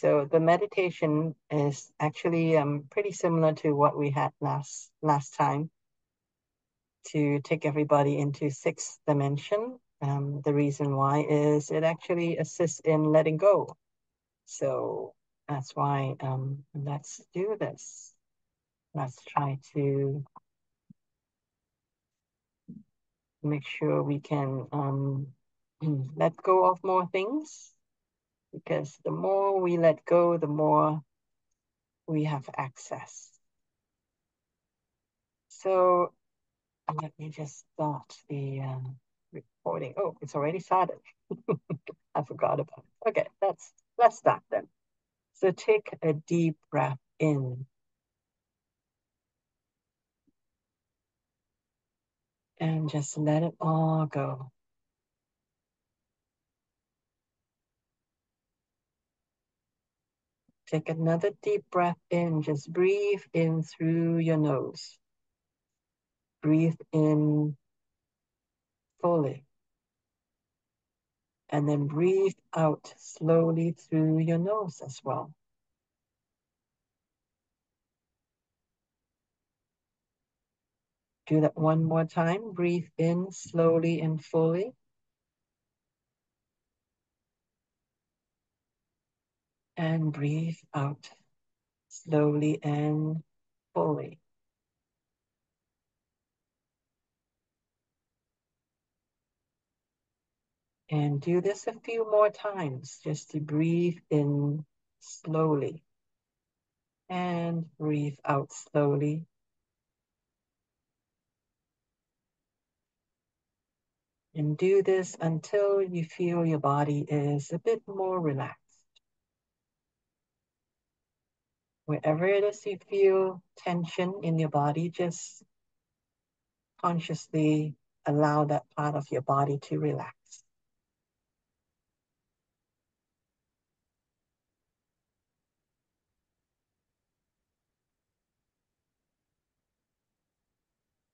So the meditation is actually um, pretty similar to what we had last last time to take everybody into sixth dimension. Um, the reason why is it actually assists in letting go. So that's why um, let's do this. Let's try to make sure we can um, let go of more things because the more we let go, the more we have access. So let me just start the um, recording. Oh, it's already started. I forgot about it. Okay, let's let's start then. So take a deep breath in. And just let it all go. Take another deep breath in. Just breathe in through your nose. Breathe in fully. And then breathe out slowly through your nose as well. Do that one more time. Breathe in slowly and fully. And breathe out slowly and fully. And do this a few more times just to breathe in slowly and breathe out slowly. And do this until you feel your body is a bit more relaxed. Wherever it is you feel tension in your body, just consciously allow that part of your body to relax.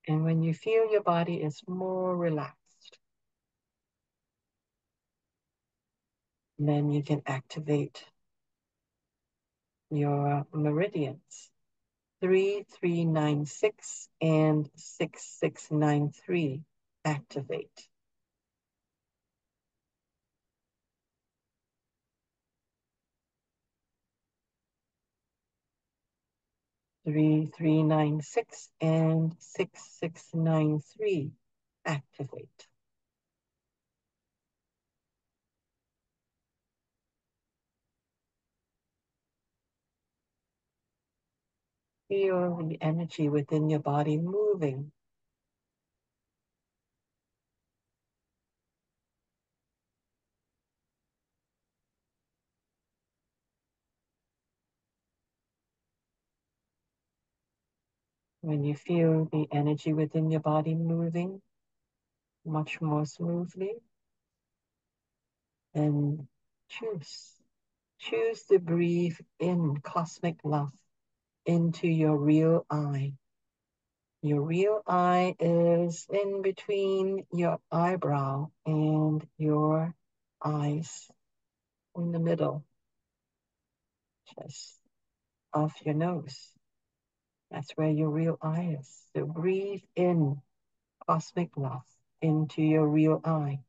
And when you feel your body is more relaxed, then you can activate your meridians. 3396 and 6693 activate. Three, three, nine, six, and six, six, nine, three. Activate. Feel the energy within your body moving. When you feel the energy within your body moving much more smoothly, then choose. Choose to breathe in cosmic love into your real eye. Your real eye is in between your eyebrow and your eyes in the middle, just off your nose. That's where your real eye is. So breathe in cosmic love into your real eye.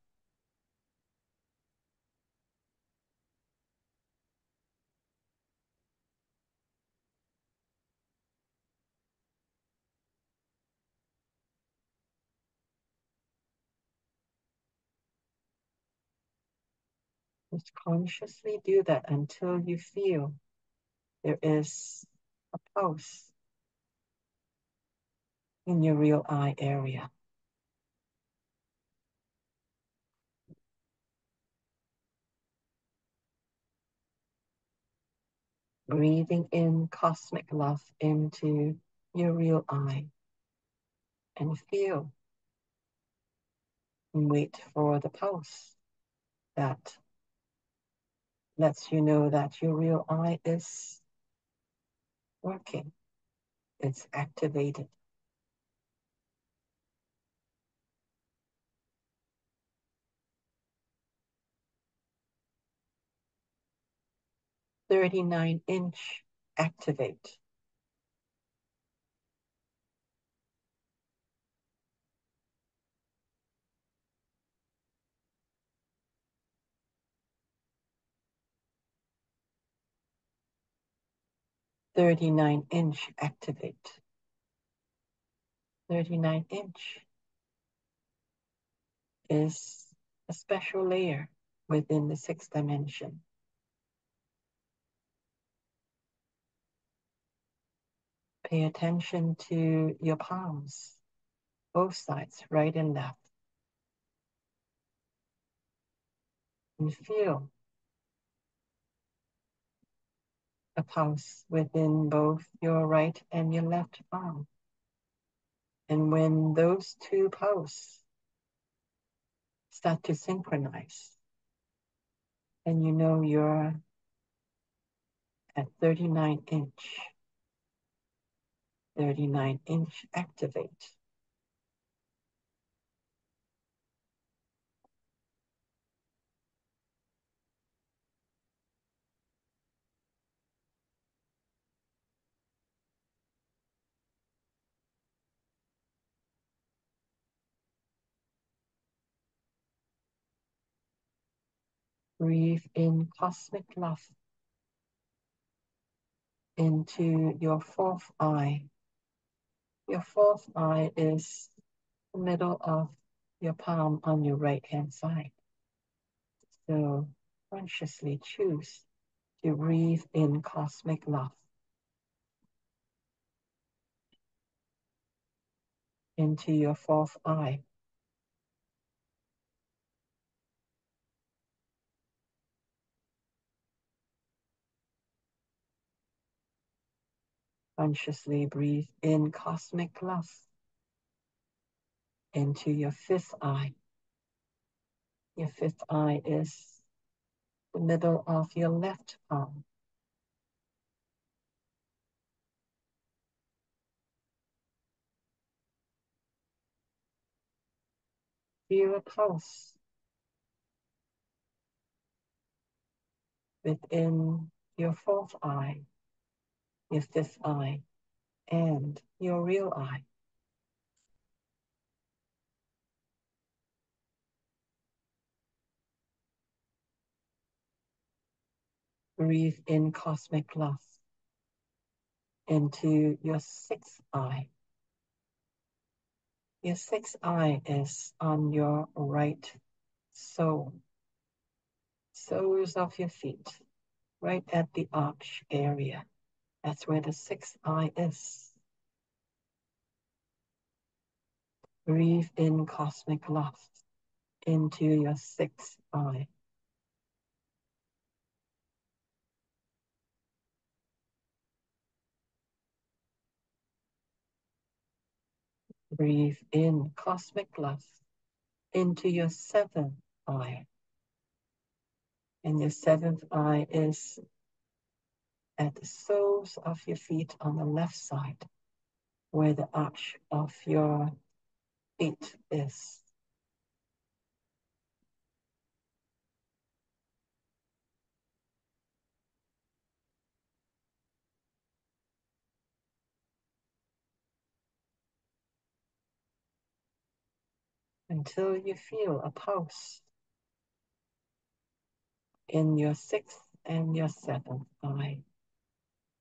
Just consciously do that until you feel there is a pulse in your real eye area. Breathing in cosmic love into your real eye and feel and wait for the pulse that lets you know that your real eye is working. It's activated. 39 inch activate. Thirty-nine inch activate. Thirty-nine inch is a special layer within the sixth dimension. Pay attention to your palms, both sides, right and left. And feel a pulse within both your right and your left arm. And when those two pulses start to synchronize, and you know you're at 39 inch 39 inch activate. Breathe in cosmic love into your fourth eye your fourth eye is the middle of your palm on your right hand side. So consciously choose to breathe in cosmic love. Into your fourth eye. Consciously breathe in cosmic love into your fifth eye. Your fifth eye is the middle of your left palm. Feel a pulse within your fourth eye your this eye, and your real eye. Breathe in cosmic love into your sixth eye. Your sixth eye is on your right sole, soles of your feet, right at the arch area. That's where the sixth eye is. Breathe in cosmic love into your sixth eye. Breathe in cosmic love into your seventh eye. And your seventh eye is at the soles of your feet on the left side, where the arch of your feet is. Until you feel a pulse in your sixth and your seventh eye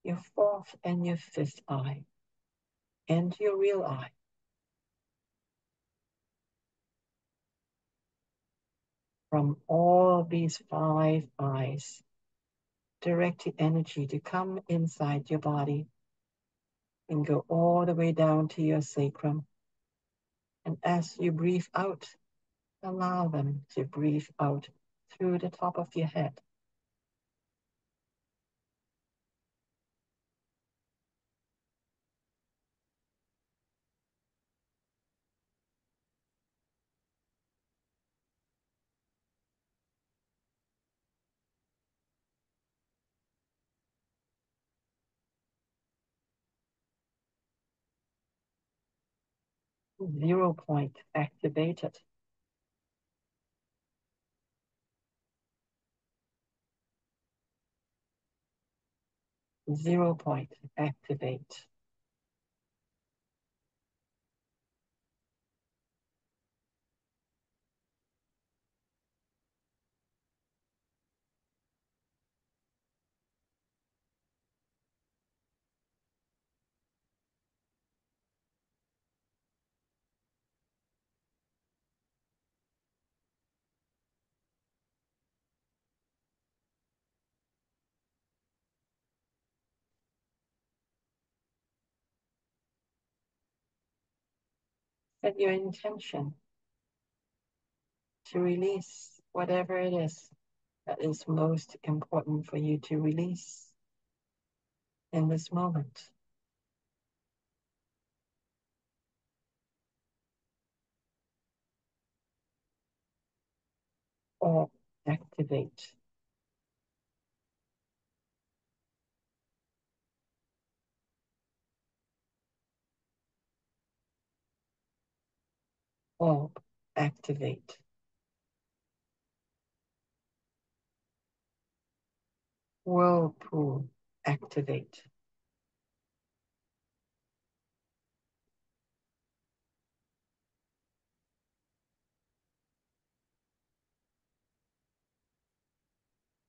your fourth and your fifth eye, and your real eye. From all these five eyes, direct the energy to come inside your body and go all the way down to your sacrum. And as you breathe out, allow them to breathe out through the top of your head. 0 point activated. Zero point, activate. Set your intention to release whatever it is that is most important for you to release in this moment. Or activate. Or activate. Whirlpool, activate.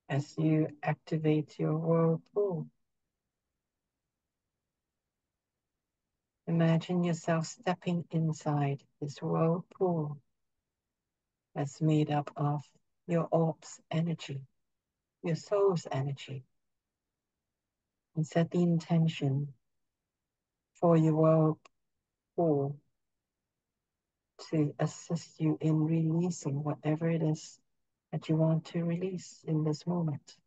As you activate your whirlpool, imagine yourself stepping inside this whirlpool that's made up of your orb's energy, your soul's energy, and set the intention for your whirlpool to assist you in releasing whatever it is that you want to release in this moment.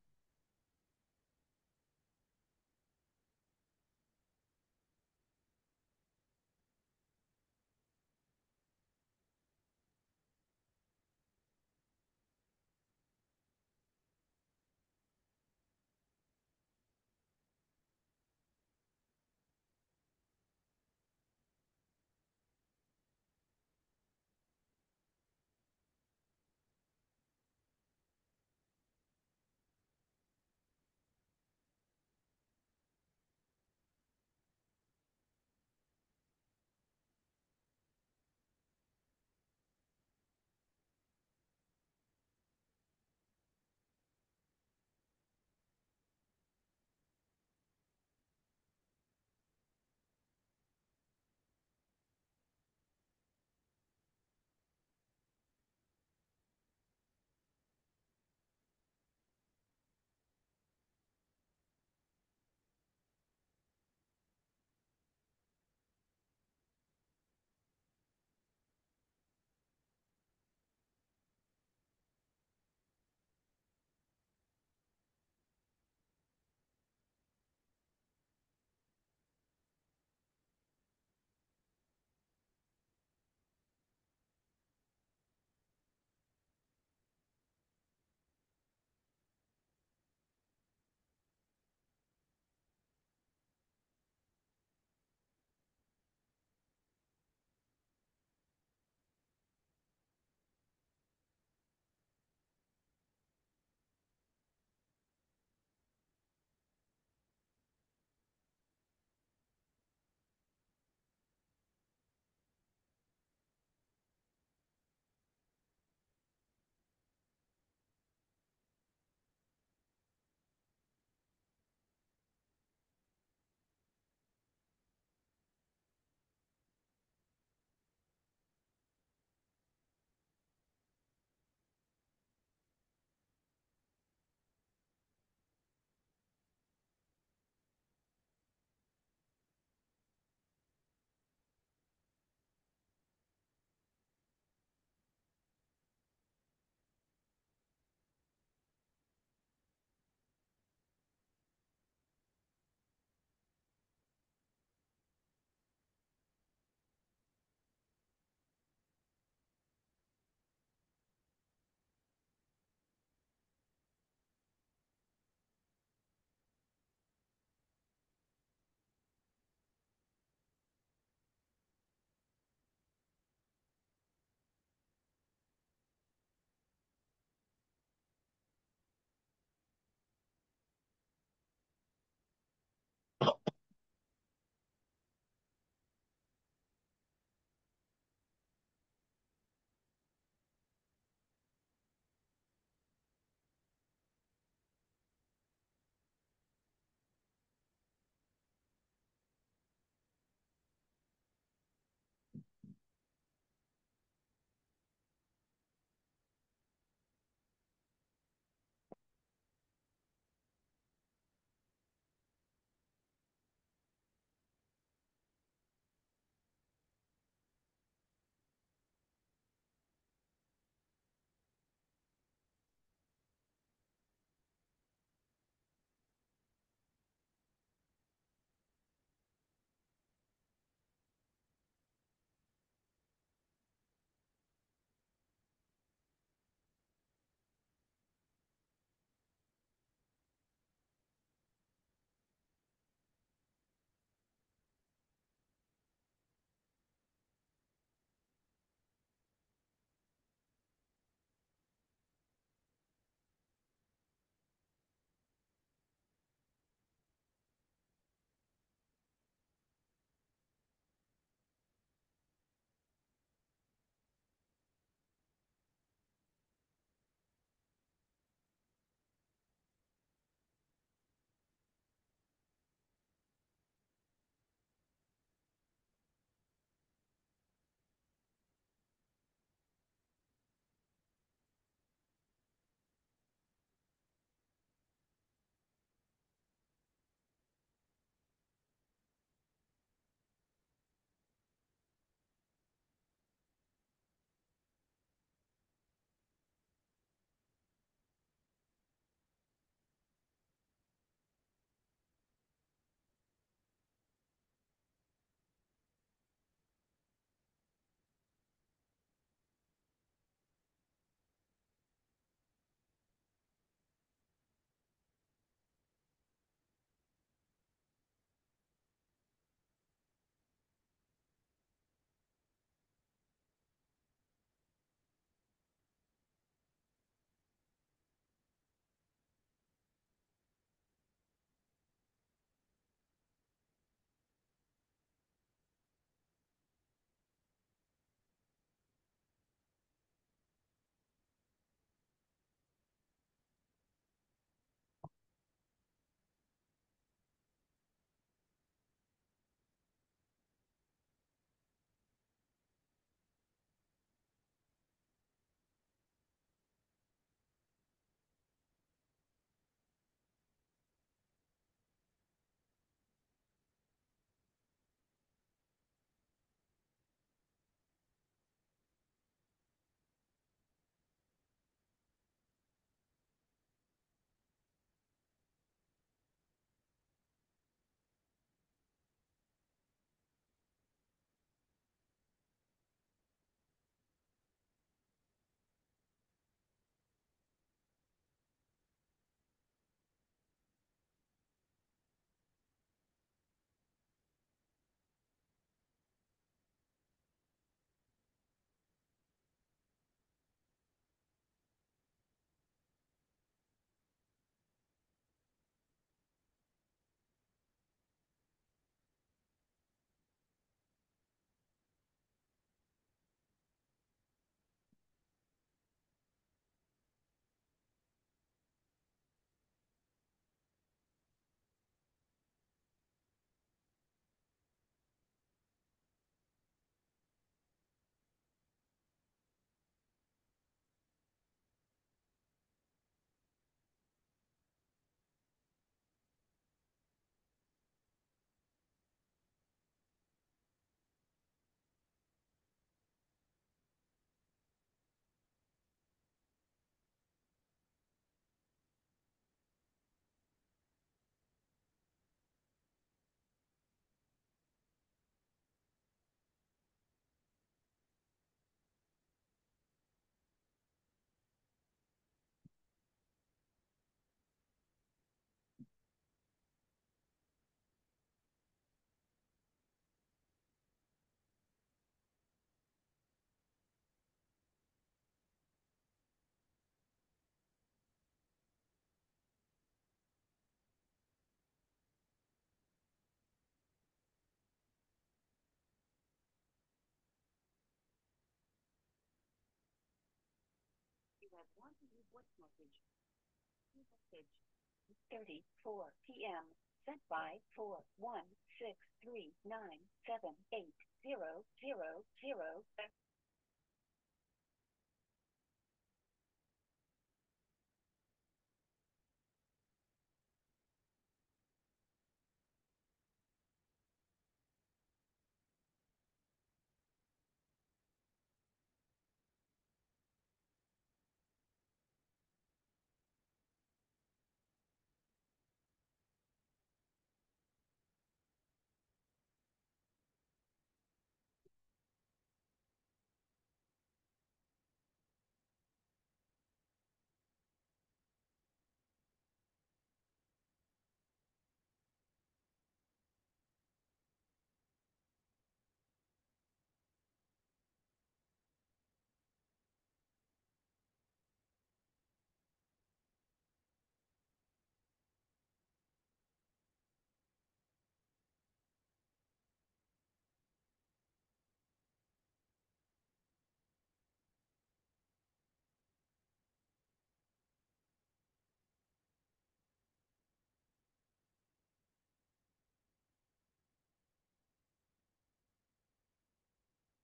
34 p.m. Sent by 41639780000.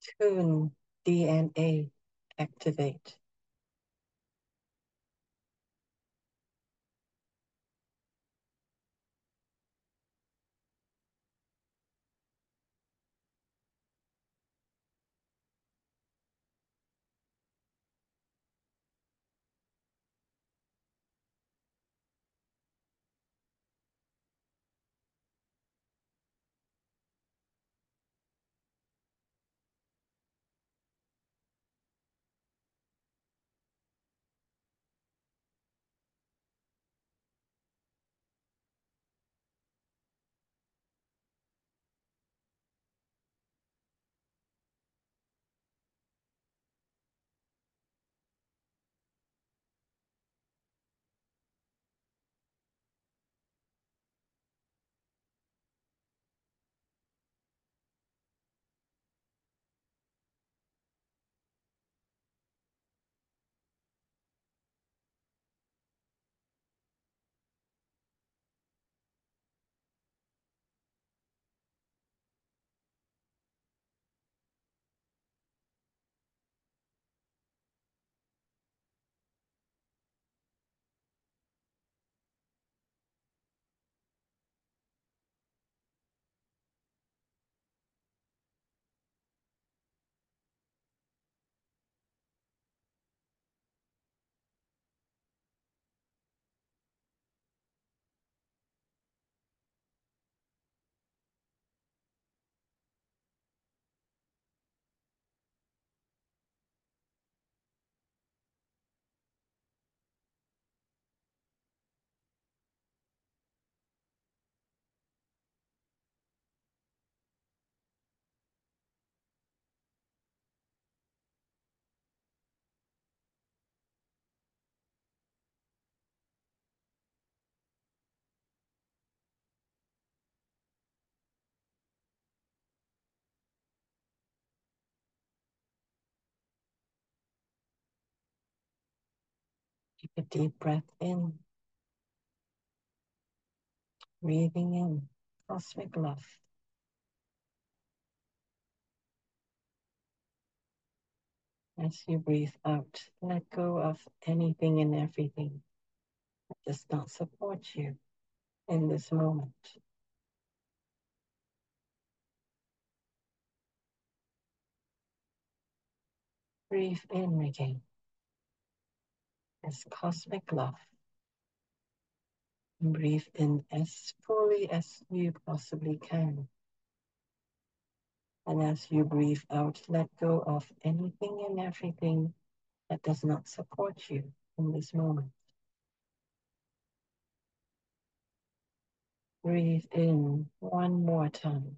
Tune DNA activate. Take a deep breath in. Breathing in cosmic love. As you breathe out, let go of anything and everything that does not support you in this moment. Breathe in again as cosmic love. And breathe in as fully as you possibly can. And as you breathe out, let go of anything and everything that does not support you in this moment. Breathe in one more time.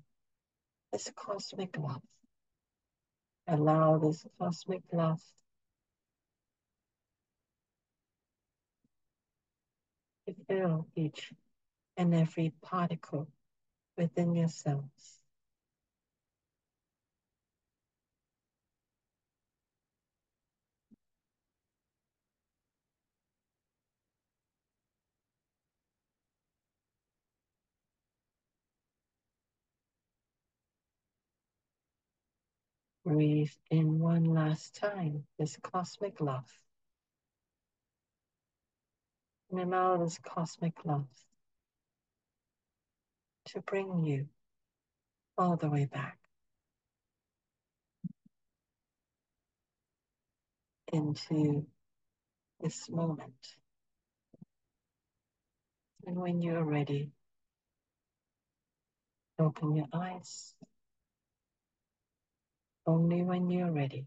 This cosmic love. Allow this cosmic love to fill each and every particle within yourselves. Breathe in one last time this cosmic love. Allow this cosmic love to bring you all the way back into this moment. And when you're ready, open your eyes. Only when you're ready.